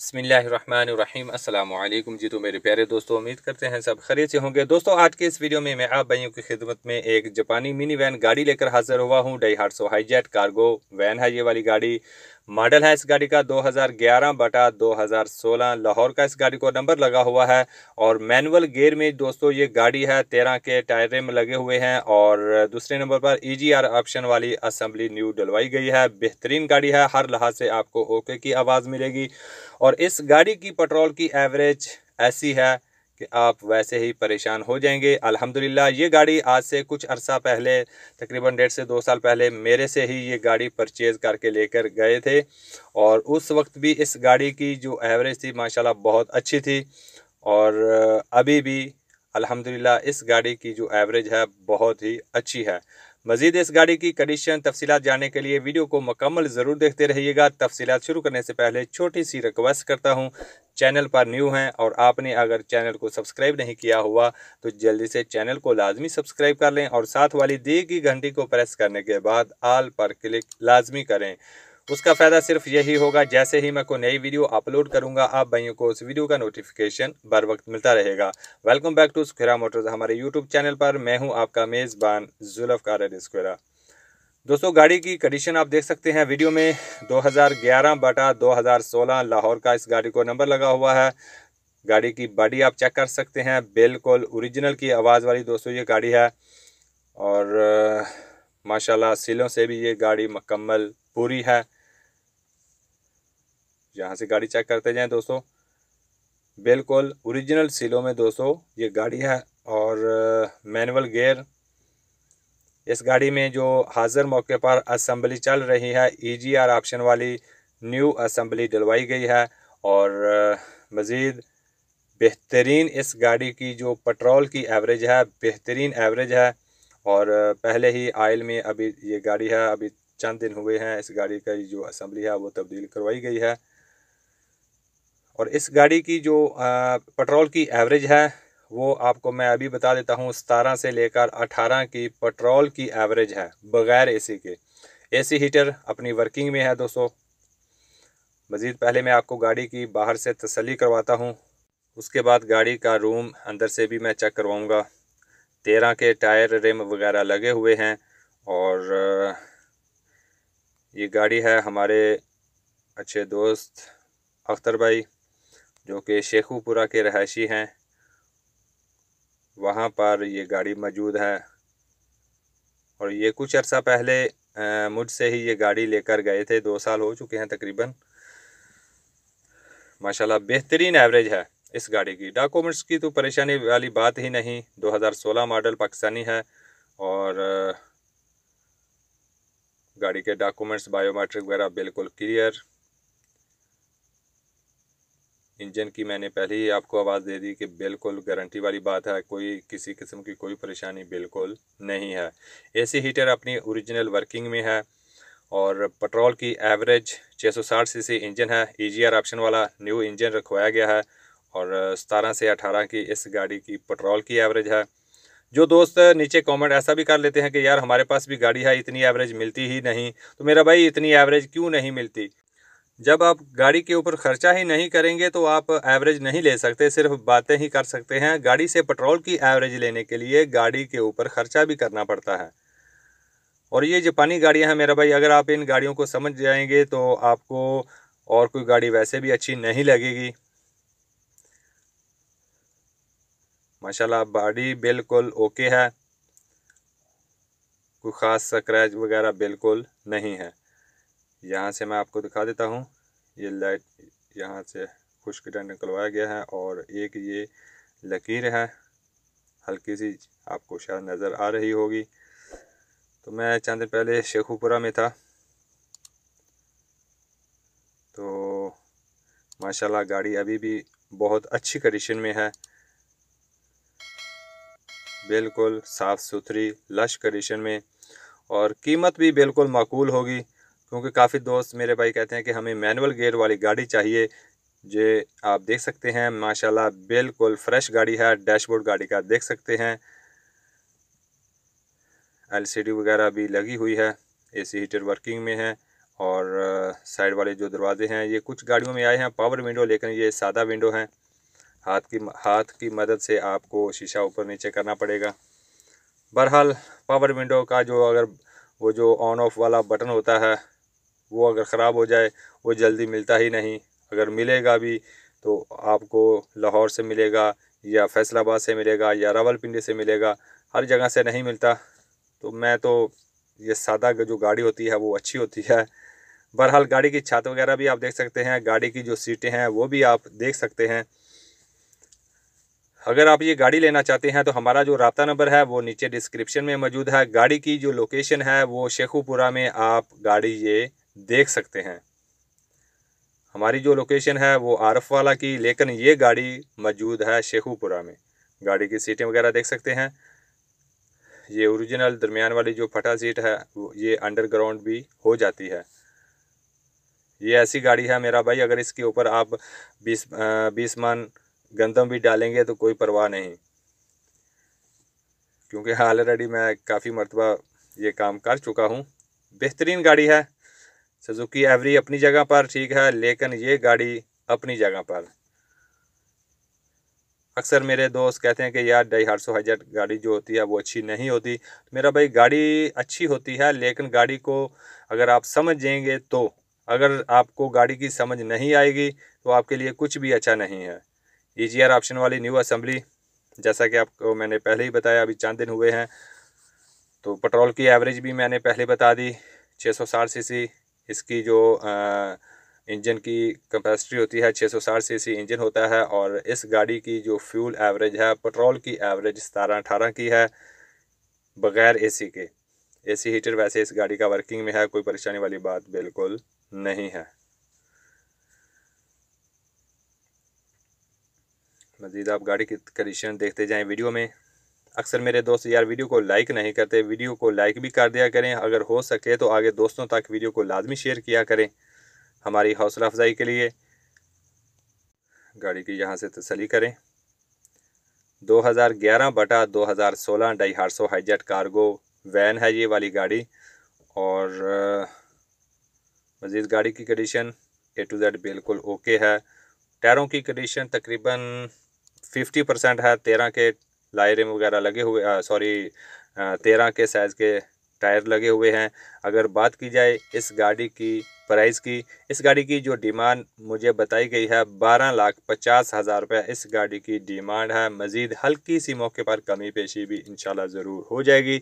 बसमीम अल्लाम जी तो मेरे प्यारे दोस्तों, उम्मीद करते हैं सब खरीद से होंगे। दोस्तों, आज के इस वीडियो में मैं आप भाइयों की खिदमत में एक जापानी मिनी वैन गाड़ी लेकर हाजिर हुआ हूँ। Die heart so Hijet cargo van है ये वाली गाड़ी। मॉडल है इस गाड़ी का 2011 बटा 2016 लाहौर का इस गाड़ी को नंबर लगा हुआ है और मैनुअल गेयर में दोस्तों ये गाड़ी है, तेरह के टायरे में लगे हुए हैं और दूसरे नंबर पर ईजीआर ऑप्शन वाली असम्बली न्यू डलवाई गई है। बेहतरीन गाड़ी है, हर लिहाज से आपको ओके की आवाज़ मिलेगी और इस गाड़ी की पेट्रोल की एवरेज ऐसी है कि आप वैसे ही परेशान हो जाएँगे। अल्हम्दुलिल्लाह, ये गाड़ी आज से कुछ अरसा पहले, तकरीबन डेढ़ से दो साल पहले मेरे से ही ये गाड़ी परचेज़ करके लेकर गए थे और उस वक्त भी इस गाड़ी की जो एवरेज थी, माशाल्लाह बहुत अच्छी थी और अभी भी अल्हम्दुलिल्लाह इस गाड़ी की जो एवरेज है, बहुत ही अच्छी है। मजीद इस गाड़ी की कंडीशन तफसीत जानने के लिए वीडियो को मकम्मल ज़रूर देखते रहिएगा। तफसीत शुरू करने से पहले छोटी सी रिक्वेस्ट करता हूँ। चैनल पर न्यू हैं और आपने अगर चैनल को सब्सक्राइब नहीं किया हुआ तो जल्दी से चैनल को लाजमी सब्सक्राइब कर लें और साथ वाली दी की घंटी को प्रेस करने के बाद आल पर क्लिक लाजमी करें। उसका फ़ायदा सिर्फ़ यही होगा, जैसे ही मैं कोई नई वीडियो अपलोड करूँगा, आप भाइयों को उस वीडियो का नोटिफिकेशन बर वक्त मिलता रहेगा। वेलकम बैक टू स्क्वेरा मोटर्स हमारे यूट्यूब चैनल पर मैं हूँ आपका मेज़बान जुल्फ़कार स्क्वेरा दोस्तों, गाड़ी की कंडीशन आप देख सकते हैं वीडियो में 2011 बटा 2016 लाहौर का इस गाड़ी को नंबर लगा हुआ है। गाड़ी की बॉडी आप चेक कर सकते हैं, बिल्कुल ओरिजिनल की आवाज़ वाली दोस्तों ये गाड़ी है। और, माशाल्लाह, सीलों से भी ये गाड़ी मकम्मल पूरी है। यहाँ से गाड़ी चेक करते जाएँ दोस्तों। बिल्कुल ओरिजिनल सीलों में दोस्तों ये गाड़ी है और मैनुअल गेयर इस गाड़ी में जो हाजिर मौके पर असम्बली चल रही है ईजीआर ऑप्शन वाली न्यू असम्बली डलवाई गई है और मज़ीद बेहतरीन इस गाड़ी की जो पेट्रोल की एवरेज है, बेहतरीन एवरेज है और पहले ही आयल में अभी ये गाड़ी है, अभी चंद दिन हुए हैं इस गाड़ी का जो असम्बली है वो तब्दील करवाई गई है। और इस गाड़ी की जो पेट्रोल की एवरेज है, वो आपको मैं अभी बता देता हूँ, सतारह से लेकर अठारह की पेट्रोल की एवरेज है, बग़ैर एसी के। एसी हीटर अपनी वर्किंग में है दोस्तों। मज़ीद पहले मैं आपको गाड़ी की बाहर से तसली करवाता हूँ। उसके बाद गाड़ी का रूम अंदर से भी मैं चेक करवाऊँगा। तेरह के टायर रिम वगैरह लगे हुए हैं और, ये गाड़ी है हमारे अच्छे दोस्त अख्तर भाई। जो कि शेखुपुरा के रहायशी हैं, वहाँ पर ये गाड़ी मौजूद है। और ये कुछ अर्सा पहले मुझसे ही ये गाड़ी लेकर गए थे, दो साल हो चुके हैं तकरीबन। माशाल्लाह, बेहतरीन एवरेज है इस गाड़ी की। डॉक्यूमेंट्स की तो परेशानी वाली बात ही नहीं 2016 मॉडल पाकिस्तानी है और गाड़ी के डॉक्यूमेंट्स बायोमेट्रिक वगैरह बिल्कुल क्लियर। इंजन की मैंने पहले ही आपको आवाज़ दे दी कि बिल्कुल गारंटी वाली बात है, कोई किसी किस्म की कोई परेशानी बिल्कुल नहीं है। एसी हीटर अपनी ओरिजिनल वर्किंग में है और पेट्रोल की एवरेज 660 सीसी इंजन है। ईजीआर ऑप्शन वाला न्यू इंजन रखवाया गया है और सतारह से अठारह की इस गाड़ी की पेट्रोल की एवरेज है। जो दोस्त नीचे कमेंट ऐसा भी कर लेते हैं कि, यार, हमारे पास भी गाड़ी है, इतनी एवरेज मिलती ही नहीं। तो मेरा भाई, इतनी एवरेज क्यों नहीं मिलती? जब आप गाड़ी के ऊपर ख़र्चा ही नहीं करेंगे तो आप एवरेज नहीं ले सकते, सिर्फ़ बातें ही कर सकते हैं। गाड़ी से पेट्रोल की एवरेज लेने के लिए गाड़ी के ऊपर ख़र्चा भी करना पड़ता है। और ये जापानी गाड़ियाँ हैं मेरा भाई, अगर आप इन गाड़ियों को समझ जाएँगे तो आपको और कोई गाड़ी वैसे भी अच्छी नहीं लगेगी। माशाल्लाह, बॉडी बिल्कुल ओके है। कोई ख़ास स्क्रैच वगैरह बिल्कुल नहीं है। यहाँ से मैं आपको दिखा देता हूँ। ये लाइट यहाँ से खुश्क निकलवाया गया है और एक ये लकीर है। हल्की सी आपको शायद नज़र आ रही होगी। तो मैं चंद पहले शेखुपुरा में था। तो माशाल्लाह गाड़ी अभी भी बहुत अच्छी कंडीशन में है। बिल्कुल साफ़ सुथरी लश कंडीशन में और कीमत भी बिल्कुल माकूल होगी। क्योंकि काफ़ी दोस्त मेरे भाई कहते हैं कि हमें मैनुअल गेयर वाली गाड़ी चाहिए। जो आप देख सकते हैं, माशाल्लाह बिल्कुल फ्रेश गाड़ी है, डैशबोर्ड गाड़ी का देख सकते हैं। एलसीडी वगैरह भी लगी हुई है, एसी हीटर वर्किंग में है और साइड वाले जो दरवाजे हैं, ये कुछ गाड़ियों में आए हैं, पावर विंडो, लेकिन ये सादा विंडो हैं। हाथ की हाथ की मदद से आपको शीशा ऊपर नीचे करना पड़ेगा। बहरहाल, पावर विंडो का जो अगर वो जो ऑन ऑफ़ वाला बटन होता है वो अगर ख़राब हो जाए, वो जल्दी मिलता ही नहीं। अगर मिलेगा भी तो आपको लाहौर से मिलेगा, या फैसलाबाद से मिलेगा, या रावलपिंडी से मिलेगा, हर जगह से नहीं मिलता। तो मैं तो ये सादा जो गाड़ी होती है, वो अच्छी होती है। बहरहाल, गाड़ी की छत वगैरह भी आप देख सकते हैं, गाड़ी की जो सीटें हैं, वो भी आप देख सकते हैं। अगर आप ये गाड़ी लेना चाहते हैं तो हमारा जो रबता नंबर है, वो नीचे डिस्क्रिप्शन में मौजूद है। गाड़ी की जो लोकेशन है, वो शेखुपुरा में आप गाड़ी ये देख सकते हैं। हमारी जो लोकेशन है, वो आरफ वाला की, लेकिन ये गाड़ी मौजूद है शेखुपुरा में। गाड़ी की सीटें वगैरह देख सकते हैं। ये ओरिजिनल दरमियान वाली जो फटा सीट है ये अंडरग्राउंड भी हो जाती है। ये ऐसी गाड़ी है मेरा भाई, अगर इसके ऊपर आप बीस बीस मान गंदम भी डालेंगे तो कोई परवाह नहीं। क्योंकि ऑलरेडी मैं काफ़ी मरतबा ये काम कर चुका हूँ। बेहतरीन गाड़ी है। सुजुकी एवरी अपनी जगह पर ठीक है, लेकिन ये गाड़ी अपनी जगह पर। अक्सर मेरे दोस्त कहते हैं कि यार डाई हार सौ हज़ार गाड़ी जो होती है, वो अच्छी नहीं होती। मेरा भाई, गाड़ी अच्छी होती है, लेकिन गाड़ी को अगर आप समझ जाएँगे तो। अगर आपको गाड़ी की समझ नहीं आएगी तो आपके लिए कुछ भी अच्छा नहीं है। ई जी ऑप्शन वाली न्यू असम्बली जैसा कि आपको मैंने पहले ही बताया, अभी चंद दिन हुए हैं। तो पेट्रोल की एवरेज भी मैंने पहले बता दी 660 सीसी इसकी जो इंजन की कैपेसिटी होती है 660 सीसी इंजन होता है और इस गाड़ी की जो फ्यूल एवरेज है, पेट्रोल की एवरेज सतारह अठारह की है, बग़ैर एसी के। एसी हीटर वैसे इस गाड़ी का वर्किंग में है, कोई परेशानी वाली बात बिल्कुल नहीं है। मज़ीद आप गाड़ी की कंडीशन देखते जाएँ वीडियो में। अक्सर मेरे दोस्त यार वीडियो को लाइक नहीं करते, वीडियो को लाइक भी कर दिया करें। अगर हो सके तो आगे दोस्तों तक वीडियो को लाजमी शेयर किया करें। हमारी हौसला अफजाई के लिए गाड़ी की यहाँ से तसली करें। 2011 बटा 2016 Daihatsu Hijet cargo van है ये वाली गाड़ी और मज़ीद गाड़ी की कंडीशन ए टू जेड बिल्कुल ओके है। टायरों की कंडीशन तकरीबन फिफ्टी परसेंट है, तेरह के लायरिंग वगैरह लगे हुए सॉरी तेरह के साइज़ के टायर लगे हुए हैं। अगर बात की जाए इस गाड़ी की प्राइस की। इस गाड़ी की जो डिमांड मुझे बताई गई है, बारह लाख पचास हज़ार रुपये इस गाड़ी की डिमांड है। मज़ीद हल्की सी मौके पर कमी पेशी भी इंशाल्लाह ज़रूर हो जाएगी।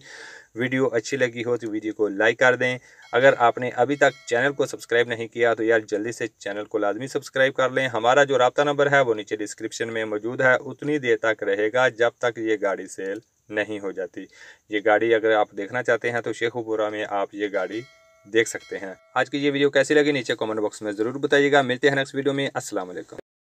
वीडियो अच्छी लगी हो तो वीडियो को लाइक कर दें। अगर आपने अभी तक चैनल को सब्सक्राइब नहीं किया तो यार जल्दी से चैनल को लाजमी सब्सक्राइब कर लें। हमारा जो रबता नंबर है वो नीचे डिस्क्रिप्शन में मौजूद है। उतनी देर तक रहेगा जब तक ये गाड़ी सेल नहीं हो जाती। ये गाड़ी अगर आप देखना चाहते हैं तो शेखुपुरा में आप ये गाड़ी देख सकते हैं। आज की ये वीडियो कैसी लगी नीचे कमेंट बॉक्स में ज़रूर बताइएगा। मिलते हैं नेक्स्ट वीडियो में। वालेकुम